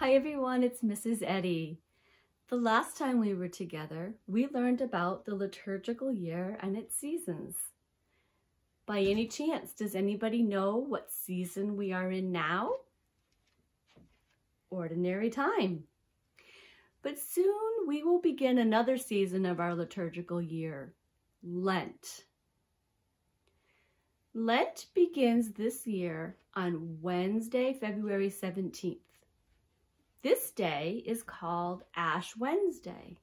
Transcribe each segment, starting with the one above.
Hi everyone, it's Mrs. Eddy. The last time we were together, we learned about the liturgical year and its seasons. By any chance, does anybody know what season we are in now? Ordinary time. But soon we will begin another season of our liturgical year, Lent. Lent begins this year on Wednesday, February 17th. This day is called Ash Wednesday.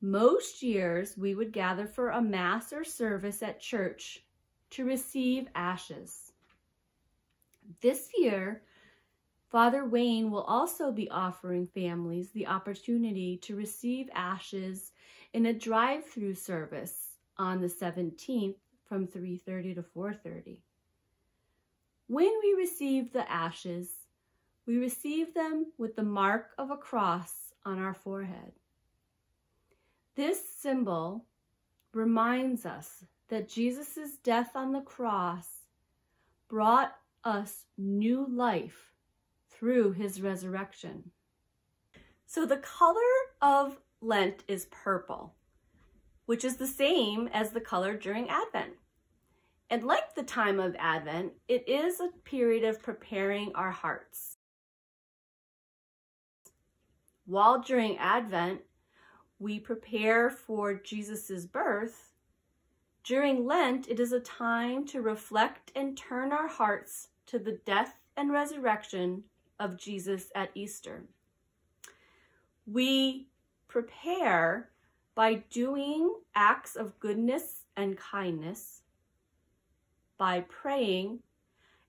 Most years we would gather for a mass or service at church to receive ashes. This year, Father Wayne will also be offering families the opportunity to receive ashes in a drive-through service on the 17th from 3.30 to 4.30. When we receive the ashes, we receive them with the mark of a cross on our forehead. This symbol reminds us that Jesus' death on the cross brought us new life through his resurrection. So the color of Lent is purple, which is the same as the color during Advent. And like the time of Advent, it is a period of preparing our hearts while during Advent, we prepare for Jesus' birth, during Lent, it is a time to reflect and turn our hearts to the death and resurrection of Jesus at Easter. We prepare by doing acts of goodness and kindness, by praying,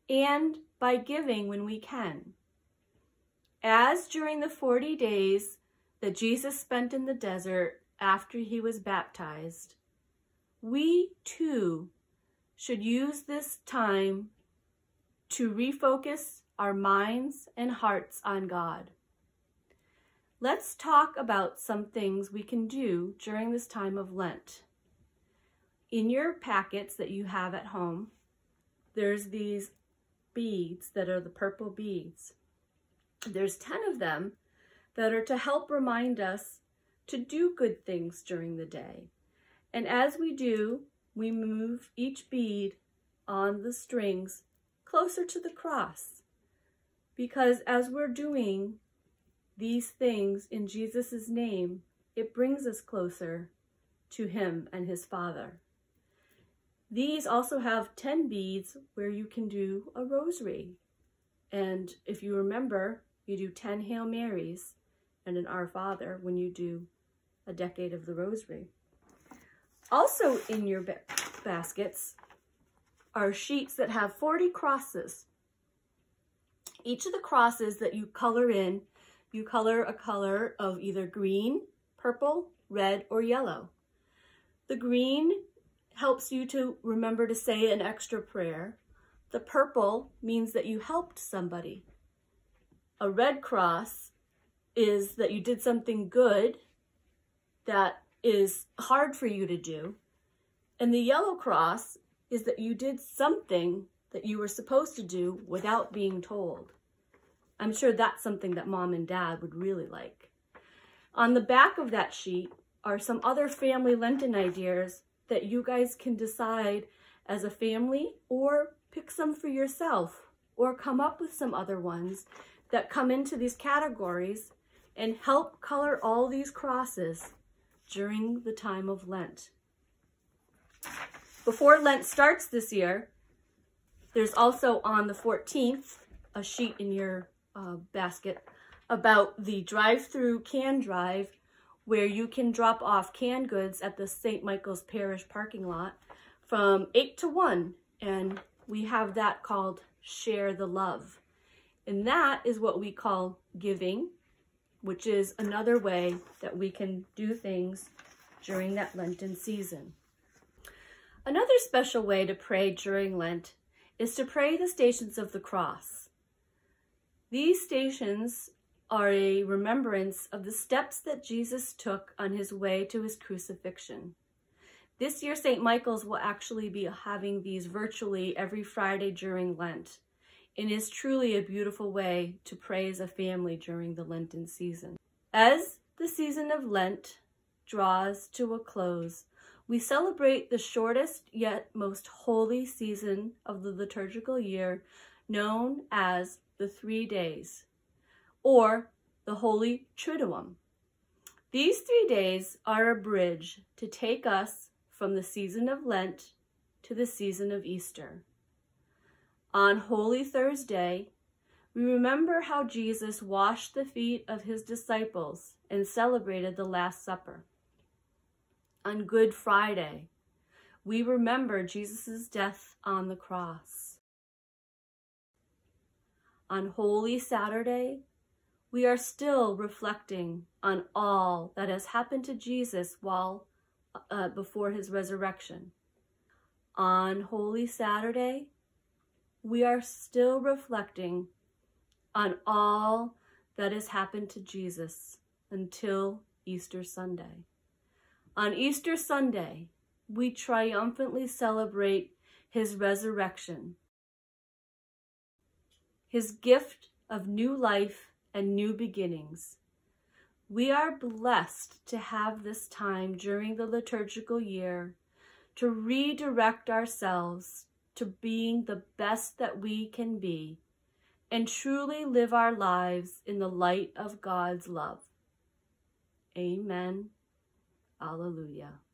and by giving when we can. As during the 40 days that Jesus spent in the desert after he was baptized, we too should use this time to refocus our minds and hearts on God. Let's talk about some things we can do during this time of Lent. In your packets that you have at home, there's these beads that are the purple beads. There's 10 of them that are to help remind us to do good things during the day. And as we do, we move each bead on the strings closer to the cross. Because as we're doing these things in Jesus' name, it brings us closer to him and his Father. These also have 10 beads where you can do a rosary. And if you remember, you do 10 Hail Marys and an Our Father when you do a decade of the Rosary. Also in your ba baskets are sheets that have 40 crosses. Each of the crosses that you color in, you color a color of either green, purple, red, or yellow. The green helps you to remember to say an extra prayer. The purple means that you helped somebody. A red cross is that you did something good that is hard for you to do. And the yellow cross is that you did something that you were supposed to do without being told. I'm sure that's something that mom and dad would really like. On the back of that sheet are some other family Lenten ideas that you guys can decide as a family or pick some for yourself or come up with some other ones that come into these categories and help color all these crosses during the time of Lent. Before Lent starts this year, there's also on the 14th a sheet in your uh, basket about the drive-through can drive where you can drop off canned goods at the St. Michael's Parish parking lot from 8 to 1. And we have that called Share the Love. And that is what we call giving, which is another way that we can do things during that Lenten season. Another special way to pray during Lent is to pray the Stations of the Cross. These stations are a remembrance of the steps that Jesus took on his way to his crucifixion. This year, St. Michael's will actually be having these virtually every Friday during Lent and is truly a beautiful way to pray as a family during the Lenten season. As the season of Lent draws to a close, we celebrate the shortest yet most holy season of the liturgical year, known as the Three Days, or the Holy Triduum. These three days are a bridge to take us from the season of Lent to the season of Easter. On Holy Thursday, we remember how Jesus washed the feet of his disciples and celebrated the Last Supper. On Good Friday, we remember Jesus' death on the cross. On Holy Saturday, we are still reflecting on all that has happened to Jesus while uh, before his resurrection. On Holy Saturday, we are still reflecting on all that has happened to Jesus until Easter Sunday. On Easter Sunday, we triumphantly celebrate his resurrection, his gift of new life and new beginnings. We are blessed to have this time during the liturgical year to redirect ourselves to being the best that we can be and truly live our lives in the light of God's love. Amen. Alleluia.